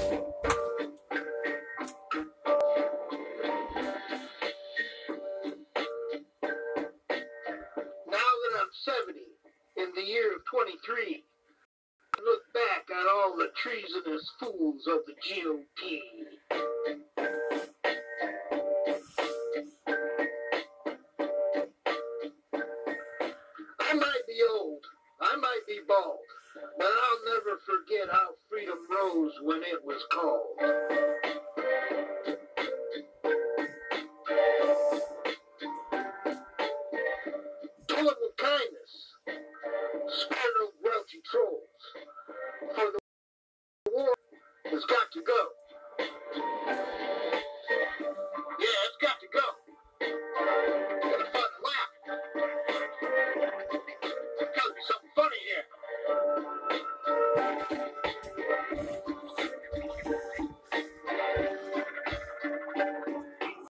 Now that I'm seventy, in the year of 23, look back at all the treasonous fools of the GOP. I might be old, I might be bald, but I'll never forget how rose when it was war has got to go.